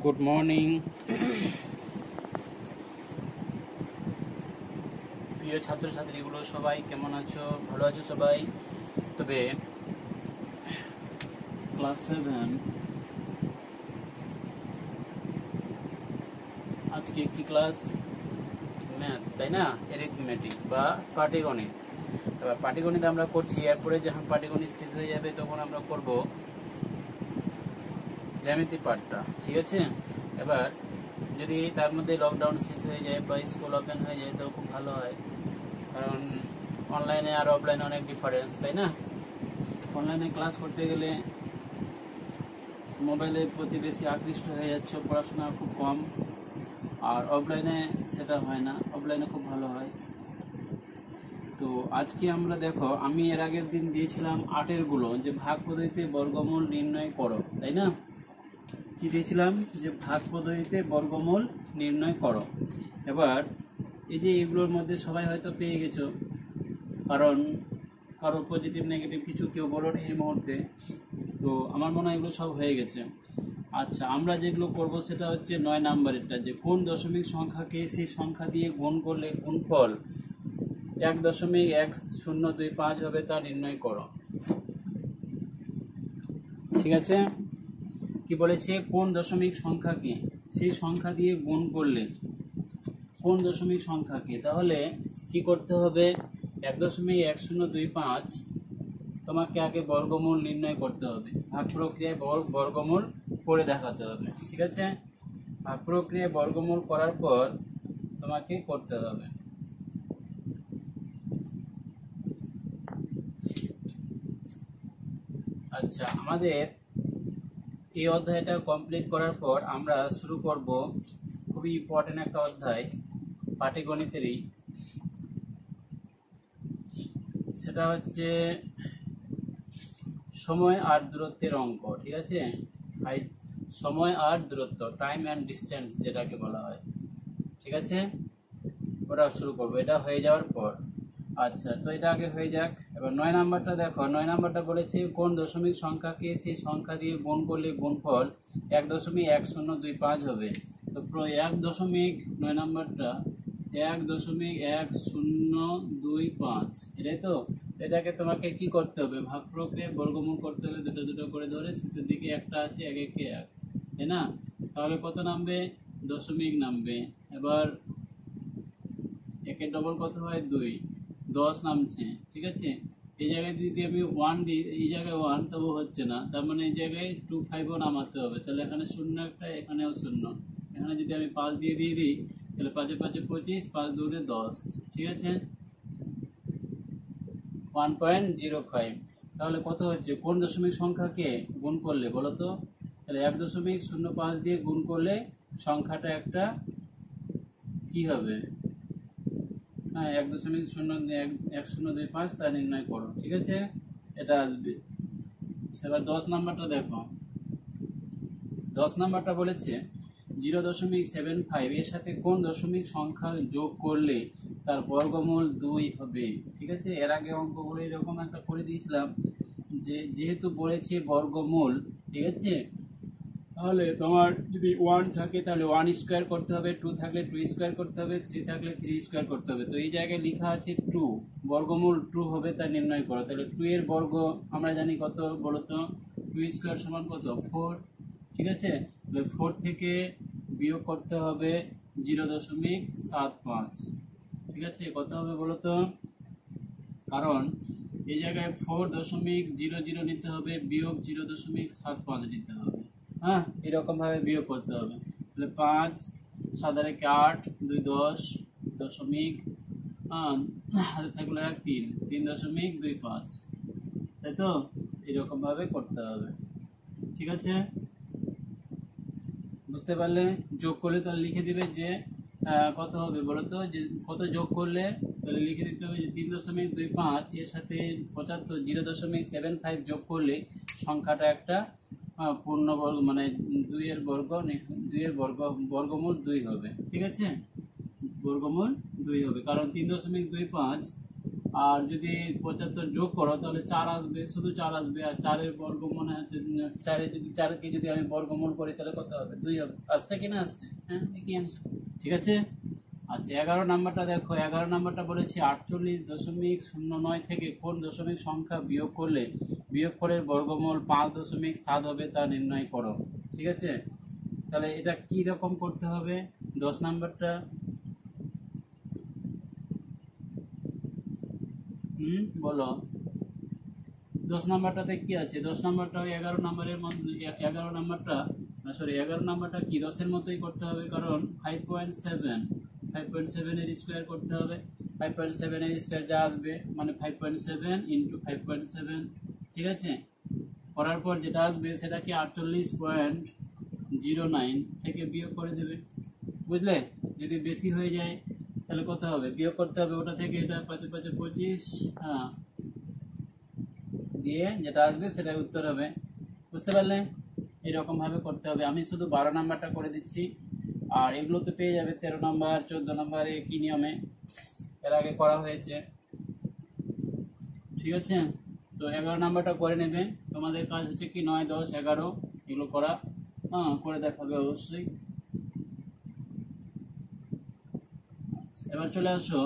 Good morning প্রিয় ছাত্রছাত্রীগুলো সবাই কেমন আছো? ভালো আছো সবাই? তবে ক্লাস সেভেন আজকে কি ক্লাস ম্যাথ, তাই না? এরিথমেটিক বা পাটিগণিত। এবার পাটিগণিত আমরা করছি, এরপরে যখন পাটিগণিত শেষ হয়ে যাবে তখন আমরা করব জ্যামিতি পাঠটা, ঠিক আছে? এবার, যদি তার মধ্যে লকডাউন শেষ হয়ে যায় বা স্কুল ওপেন হয়ে যায়, তো খুব ভালো হয়। কারণ অনলাইনে আর অফলাইনে অনেক ডিফারেন্স তাই না? অনলাইনে ক্লাস করতে গেলে মোবাইলের প্রতি বেশি আকৃষ্ট হয়ে যাচ্ছে, পড়াশোনা খুব কম। আর অফলাইনে সেটা হয় না অফলাইনে খুব ভালো হয়। তো আজকে আমরা দেখো, আমি এর আগের দিন দিয়েছিলাম আটেরগুলো, যে ভাগ পদ্ধতিতে বর্গমূল নির্ণয় করো, তাই না? কি দিয়েছিলাম? যে ভাগ পদ্ধতিতে বর্গমূল নির্ণয় করো। এবার এই যে এগুলোর মধ্যে সবাই হয়তো পেয়ে গেছো, কারণ কারও পজিটিভ নেগেটিভ কিছু কেউ বলো এই মুহূর্তে, তো আমার মনে হয় এগুলো সব হয়ে গেছে। আচ্ছা আমরা যেগুলো করব সেটা হচ্ছে নয় নাম্বারেরটা, যে কোন দশমিক সংখ্যাকে সেই সংখ্যা দিয়ে গুণ করলে গুণফল এক দশমিক এক শূন্য দুই পাঁচ হবে তা নির্ণয় করো। ঠিক আছে? কি বলেছে? কোন দশমিক সংখ্যাকে? সেই সংখ্যা দিয়ে গুণ করলে কোন দশমিক সংখ্যাকে? তাহলে কি করতে হবে? এক দশমিক এক শূন্য দুই পাঁচ তোমাকে আগে বর্গমূল নির্ণয় করতে হবে। ভাগ প্রক্রিয়ায় বর- বর্গমূল করে দেখাতে হবে, ঠিক আছে? ভাগ প্রক্রিয়ায় বর্গমূল করার পর তোমাকে করতে হবে। আচ্ছা আমাদের এই অধ্যায়টা কমপ্লিট করার পর আমরা শুরু করব খুবই ইম্পর্টেন্ট একটা অধ্যায় পাটিগণিতেরই সেটা হচ্ছে সময় আর দূরত্বের অঙ্ক, ঠিক আছে? সময় আর দূরত্ব টাইম অ্যান্ড ডিস্টেন্স যেটাকে বলা হয়, ঠিক আছে? ওটা শুরু করব, এটা হয়ে যাওয়ার পর। আচ্ছা তো এটা আগে হয়ে যাক। এবার নয় নাম্বারটা দেখো, নয় নাম্বারটা বলেছে কোন দশমিক সংখ্যাকে সেই সংখ্যা দিয়ে গুণ করলে গুণফল এক দশমিক এক শূন্য দুই পাঁচ হবে। তো এক দশমিক, নয় নাম্বারটা, এক দশমিক এক শূন্য দুই পাঁচ, এটাই তো? এটাকে তোমাকে কি করতে হবে? ভাগ প্রক্রিয়ায় বর্গমূল করতে হবে দুটো দুটো করে ধরে শেষের দিকে একটা আছে, এক একে এক, তাই না? তাহলে কত নামবে? দশমিক নামবে। এবার একে ডবল কত হয়? দুই। দশ নামছে, ঠিক আছে? এই জায়গায় যদি আমি ওয়ান দিই, এই জায়গায় ওয়ান তবু হচ্ছে না। তার মানে এই জায়গায় টু ফাইভও নামাতে হবে। তাহলে এখানে শূন্য একটা, এখানেও শূন্য। এখানে যদি আমি পাঁচ দিয়ে দিয়ে দিই, তাহলে পাঁচে পাঁচে পঁচিশ, পাঁচ দূরে দশ, ঠিক আছে? ওয়ান পয়েন্ট জিরো ফাইভ তাহলে কত হচ্ছে? কোন দশমিক সংখ্যাকে গুণ করলে, বলো তো? তাহলে এক দশমিক শূন্য পাঁচ দিয়ে গুণ করলে সংখ্যাটা একটা কি হবে? হ্যাঁ এক দশমিক শূন্য এক শূন্য দুই পাঁচ, তা নির্ণয় করো, ঠিক আছে? এটা আসবে। এবার দশ নাম্বারটা দেখো। দশ নাম্বারটা বলেছে, জিরো দশমিক সেভেন ফাইভ, এর সাথে কোন দশমিক সংখ্যা যোগ করলে তার বর্গমূল দুই হবে? ঠিক আছে? এর আগে অঙ্কগুলো এরকম একটা করে দিয়েছিলাম যে, যেহেতু বলেছে বর্গমূল, ঠিক আছে? তাহলে তোমার যদি ওয়ান থাকে, তাহলে ওয়ান স্কোয়ার করতে হবে টু থাকলে টু স্কোয়ার করতে হবে থ্রি থাকলে থ্রি স্কোয়ার করতে হবে। তো এই জায়গায় লেখা আছে টু বর্গমূল টু হবে, তা নির্ণয় করো। তাহলে টু এর বর্গ আমরা জানি কত বলো তো টু স্কোয়ার সমান কত? ফোর ঠিক আছে? ফোর থেকে বিয়োগ করতে হবে জিরো দশমিক সাত পাঁচ। ঠিক আছে? কত হবে বলো তো কারণ এই জায়গায় ফোর দশমিক জিরো জিরো নিতে হবে, বিয়োগ জিরো দশমিক সাত পাঁচ নিতে হবে। হ্যাঁ এরকমভাবে বিয়োগ করতে হবে। তাহলে পাঁচ, সাত আর একে, আট, দুই দশ, দশমিক হাতে থাকল এক, তিন তিন দশমিক, দুই পাঁচ। তাই তো? এরকমভাবে করতে হবে। ঠিক আছে? বুঝতে পারলে? যোগ করলে তাহলে লিখে দিবে যে কত হবে বলো তো? যে কত যোগ করলে তাহলে লিখে দিতে হবে যে তিন দশমিক দুই পাঁচ, এর সাথে পঁচাত্তর, জিরো দশমিক সেভেন ফাইভ যোগ করলে সংখ্যাটা একটা পূর্ণবর্গ মানে দুইয়ের বর্গ দুইয়ের বর্গ বর্গমূল দুই হবে ঠিক আছে? বর্গমূল দুই হবে কারণ তিন দশমিক দুই পাঁচ আর যদি পঁচাত্তর যোগ করো তাহলে চার আসবে শুধু চার আসবে আর চারের বর্গ মনে হচ্ছে উম, চারে যদি চারকে যদি আমি বর্গমূল করি তাহলে কত হবে? দুই হবে আসছে কি না আসছে? হ্যাঁ কি অ্যান্সার ঠিক আছে? আচ্ছা এগারো নাম্বারটা দেখো, এগারো নাম্বারটা বলেছি আটচল্লিশ দশমিক শূন্য নয় থেকে কোন দশমিক সংখ্যা বিয়োগ করলে বিয়োগফলের বর্গমূল পাঁচ দশমিক সাত হবে তা নির্ণয় করো, ঠিক আছে? তাহলে এটা কি রকম করতে হবে? দশ নাম্বারটা। হুম, বলো। দশ নাম্বারটাতে কি আছে? দশ নাম্বারটা এগারো নাম্বারের মধ্যে এগারো নাম্বারটা সরি এগারো নাম্বারটা কি? দশের মতোই করতে হবে কারণ five point seven five point সেভেনের স্কোয়ার করতে হবে। ফাইভ পয়েন্ট সেভেনের স্কোয়ার যা আসবে মানে five point seven into five point seven ঠিক আছে? করার পর যেটা আসবে সেটাকে আটচল্লিশ পয়েন্ট জিরো নাইন থেকে বিয়োগ করে দেবে। বুঝলে? যদি বেশি হয়ে যায়, তাহলে কত হবে? বিয়োগ করতে হবে ওটা থেকে, এটা পাঁচে পাঁচে পঁচিশ হ্যাঁ। দিয়ে যেটা আসবে সেটা উত্তর হবে। বুঝতে পারলে? এরকম ভাবে করতে হবে। আমি শুধু বারো নাম্বারটা করে দিচ্ছি। আর এগুলো তো পেয়ে যাবে তেরো নাম্বার চোদ্দ নাম্বার কি নিয়মে? এর আগে করা হয়েছে। ঠিক আছে? তো এগারো নাম্বারটা করে নেবে। তোমাদের কাজ হচ্ছে কি? নয় দশ এগারো এগুলো করা। হ্যাঁ করে দেখাবে অবশ্যই। আচ্ছা, এবার চলে আসো।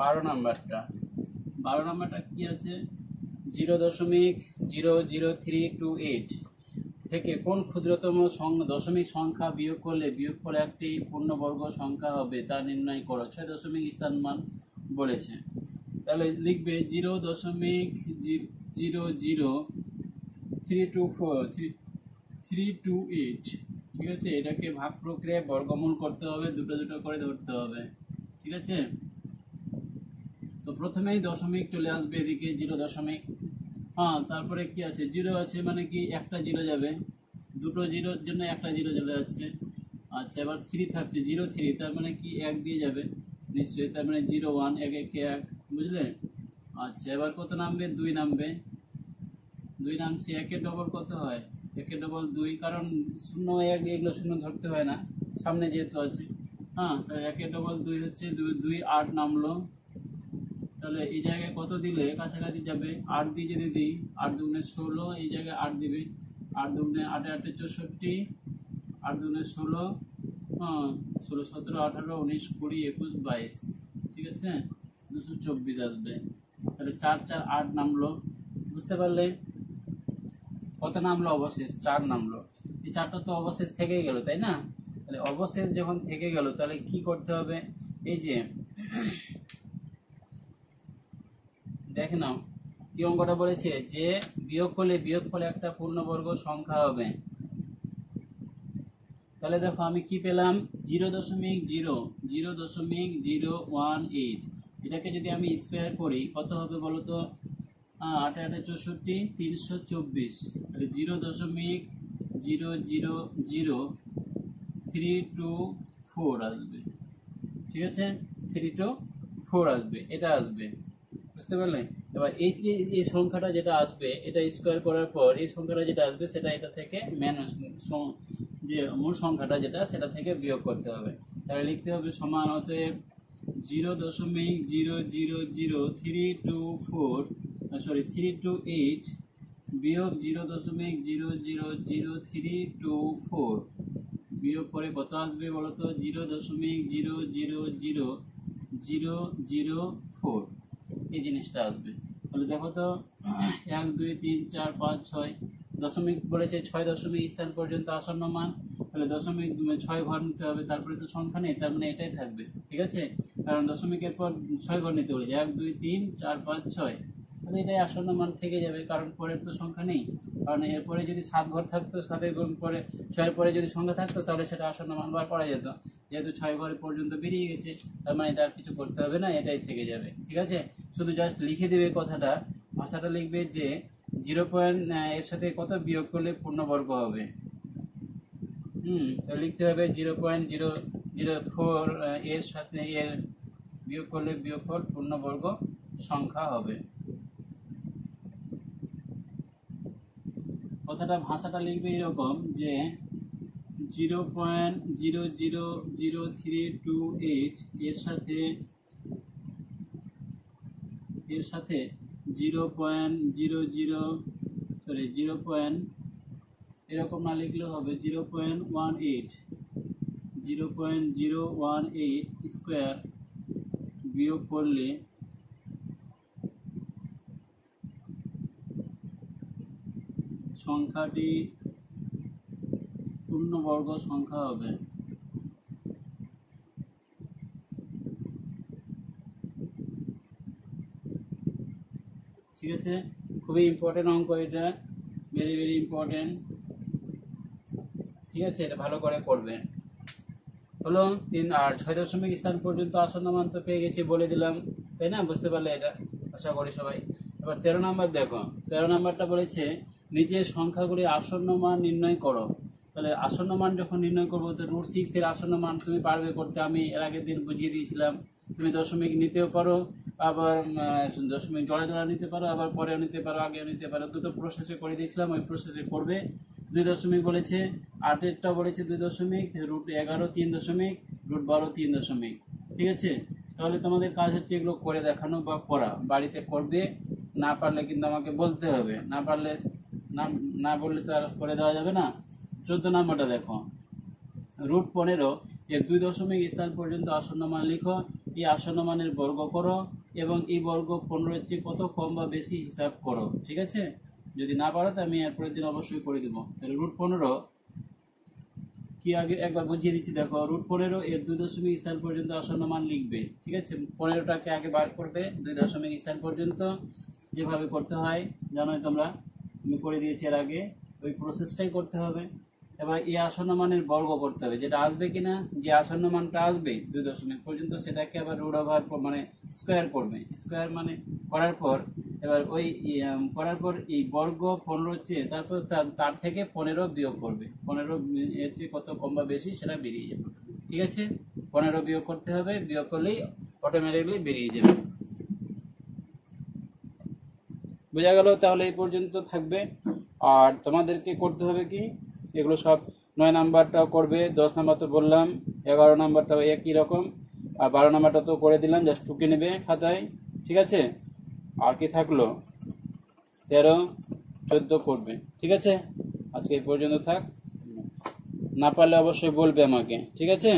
বারো নাম্বারটা। বারো নাম্বারটা কি আছে? জিরো দশমিক zero zero three two eight. থেকে কোন ক্ষুদ্রতম দশমিক সংখ্যা বিয়োগ করলে বিয়োগ বিয়োগফল একটি পূর্ণবর্গ সংখ্যা হবে তা নির্ণয় করো। ছয় দশমিক স্থান মান বলেছে। তাহলে লিখবে জিরো দশমিক zero zero three two four, three three two eight. ঠিক আছে? এটাকে ভাগ প্রক্রিয়ায় বর্গমূল করতে হবে, দুটো দুটো করে ধরতে হবে। ঠিক আছে? তো প্রথমেই দশমিক চলে আসবে এদিকে, জিরো দশমিক হ্যাঁ তারপরে কি আছে? জিরো আছে মানে কি একটা জিরো যাবে। দুটো জিরোর জন্য একটা জিরো চলে যাচ্ছে। আচ্ছা এবার থ্রি থাকছে জিরো থ্রি তার মানে কি এক দিয়ে যাবে। নিশ্চয়ই, তার মানে জিরো ওয়ান এক এক এক বুঝলে? আচ্ছা এবার কত নামবে? দুই নামবে। দুই নামছে একের ডবল কত হয়? একের ডবল দুই, কারণ শূন্য, এক, এগুলো শূন্য ধরতে হয় না। সামনে যেহেতু আছে। হ্যাঁ তো একের ডবল দুই হচ্ছে, দুই দুই, আট নামলো। তাহলে এই জায়গায় কত দিলে কাছাকাছি যাবে? আট দিয়ে যদি দিই, আট দুগুণে ষোলো, এই জায়গায় আট দিবে। আট দুগুণে আটে আটে চৌষট্টি, আট দুগুণে ষোলো হ্যাঁ ষোলো, সতেরো, আঠারো, উনিশ, কুড়ি, একুশ, বাইশ, ঠিক আছে? দুশো চব্বিশ আসবে। তাহলে চার চার, আট নামলো। বুঝতে পারলে? কত নামলো অবশেষ? চার নামলো। এই চারটা তো অবশেষ থেকেই গেল, তাই না? তাহলে অবশেষ যখন থেকে গেল, তাহলে কি করতে হবে? এই যে দেখে নাও, কি অঙ্কটা বলেছে? যে বিয়োগ করলে বিয়োগ ফলে একটা পূর্ণবর্গ সংখ্যা হবে। তাহলে দেখো, আমি কি পেলাম? জিরো দশমিক জিরো জিরো দশমিক জিরো ওয়ান এইট। এটাকে যদি আমি স্কোয়ার করি, কত হবে বলো তো? আটে আটে চৌষট্টি, তিনশো চব্বিশ। তাহলে জিরো দশমিক zero zero zero, three two four আসবে। ঠিক আছে? থ্রি টু ফোর আসবে, এটা আসবে। বুঝতে পারলেন? এবার এই যে, এই সংখ্যাটা যেটা আসবে, এটা স্কোয়ার করার পর এই সংখ্যাটা যেটা আসবে, সেটা এটা থেকে ম্যানাস যে মূল সংখ্যাটা যেটা, সেটা থেকে বিয়োগ করতে হবে। তাহলে লিখতে হবে সমান অতএব জিরো দশমিক zero zero zero three two four sorry three two eight বিয়োগ জিরো দশমিক zero zero zero three two four. বিয়োগ করে কত আসবে বলো তো জিরো দশমিক zero zero zero zero zero four. এই জিনিসটা আসবে। তাহলে দেখো তো, এক, দুই, তিন, চার, পাঁচ, ছয় দশমিক বলেছে ছয় দশমিক স্থান পর্যন্ত আসন্ন মান। তাহলে দশমিক ছয় ঘর নিতে হবে, তারপরে তো সংখ্যা নেই, তার মানে এটাই থাকবে, ঠিক আছে? কারণ দশমিকের পর ছয় ঘর নিতে বলেছে, এক, দুই, তিন, চার, পাঁচ, ছয়। তাহলে এটাই আসন্ন মান থেকে যাবে, কারণ পরের তো সংখ্যা নেই। কারণ এরপরে যদি সাত ঘর থাকতো সাতের পরে, ছয়ের পরে যদি সংখ্যা থাকতো, তাহলে সেটা আসন্ন মান বার করা যেত। যেহেতু ছয় ঘর পর্যন্ত বেরিয়ে গেছে, তার মানে এটা আর কিছু করতে হবে না, এটাই থেকে যাবে, ঠিক আছে? শুধু জাস্ট লিখে দেবে কথাটা, ভাষাটা লিখবে যে জিরো পয়েন্ট এর সাথে কত বিয়োগ করলে পূর্ণবর্গ হবে? হুম, তো লিখতে হবে zero point zero zero four এর সাথে এর বিয়োগ করলে বিয়োগফল পূর্ণবর্গ সংখ্যা হবে। কথাটা, ভাষাটা লিখবে এরকম যে zero point zero zero zero three two eight এর সাথে এর সাথে zero point zero zero sorry zero point, এরকম না লিখলেও হবে zero point one eight, zero point zero one eight square বিয়োগ করলে সংখ্যাটি পূর্ণবর্গ সংখ্যা হবে। ঠিক আছে? খুবই ইম্পর্টেন্ট অঙ্ক এটা। ভেরি ভেরি ইম্পর্টেন্ট ঠিক আছে? এটা ভালো করে করবে। হলো তিন আর ছয় দশমিক স্থান পর্যন্ত আসন্ন মান তো পেয়ে গেছি, বলে দিলাম। তাই না? বুঝতে পারলে এটা? আশা করি সবাই। এবার তেরো নাম্বার দেখো। তেরো নাম্বারটা বলেছে, নিজের সংখ্যাগুলি আসন্ন মান নির্ণয় করো। তাহলে আসন্ন মান যখন নির্ণয় করব, তো রুট সিক্স এর আসন্ন মান তুমি পারবে করতে। আমি এর আগের দিন বুঝিয়ে দিয়েছিলাম, তুমি দশমিক নিতেও পারো, আবার দশমিক জোড়া জোড়া নিতে পারো, আবার পরেও নিতে পারো, আগেও নিতে পারো। দুটো প্রসেসে করে দিয়েছিলাম, ওই প্রসেসে করবে। দুই দশমিক বলেছে আটেরটা বলেছে দুই দশমিক রুট এগারো তিন দশমিক রুট বারো তিন দশমিক। ঠিক আছে? তাহলে তোমাদের কাজ হচ্ছে এগুলো করে দেখানো বা করা। বাড়িতে করবে, না পারলে কিন্তু আমাকে বলতে হবে। না পারলে, না না বললে তো আর করে দেওয়া যাবে না। চোদ্দ নাম্বারটা দেখো। রুট পনেরো, এর দুই দশমিক স্থান পর্যন্ত আসন্ন মান লিখো, এই আসন্ন মানের বর্গ করো এবং এই বর্গ পনেরোর চেয়ে কত কম বা বেশি হিসাব করো, ঠিক আছে? যদি না পারো তো আমি এরপরের দিন অবশ্যই করে দেবো। তাহলে রুট পনেরো, কি আগে একবার বুঝিয়ে দিচ্ছি, দেখো, রুট পনেরো, এর দুই দশমিক স্থান পর্যন্ত আসন্ন মান লিখবে, ঠিক আছে? পনেরোটাকে আগে বার করবে, দুই দশমিক স্থান পর্যন্ত যেভাবে করতে হয়, জানোই তোমরা, আমি করে দিয়েছি এর আগে, ওই প্রসেসটাই করতে হবে। এবার এই আসন্ন মানের বর্গ করতে হবে, যেটা আসবে কিনা, যে আসন্ন মানটা আসবে দুই দশমিক পর্যন্ত সেটাকে আবার রুট ওভার মানে স্কোয়ার করবে। স্কোয়ার মানে করার পর, এবার ওই করার পর এই বর্গ পনেরো চেয়ে তারপর তার তার থেকে পনেরো বিয়োগ করবে। পনেরো এর চেয়ে কত কম বা বেশি সেটা বেরিয়ে যাবে। ঠিক আছে? পনেরো বিয়োগ করতে হবে, বিয়োগ করলেই অটোমেটিকলি বেরিয়ে যাবে। বোঝা গেল? তাহলে এই পর্যন্ত থাকবে। আর তোমাদেরকে করতে হবে কি? এগুলো সব নয় নাম্বারটাও করবে, দশ নাম্বার তো বললাম, এগারো নাম্বারটাও একই রকম, আর বারো নাম্বারটা তো করে দিলাম, জাস্ট টুকে নেবে খাতায়, ঠিক আছে? আর কি থাকল? তেরো, চোদ্দ করবে, ঠিক আছে? আজকে এই পর্যন্ত থাক, না পারলে অবশ্যই বলবে আমাকে, ঠিক আছে?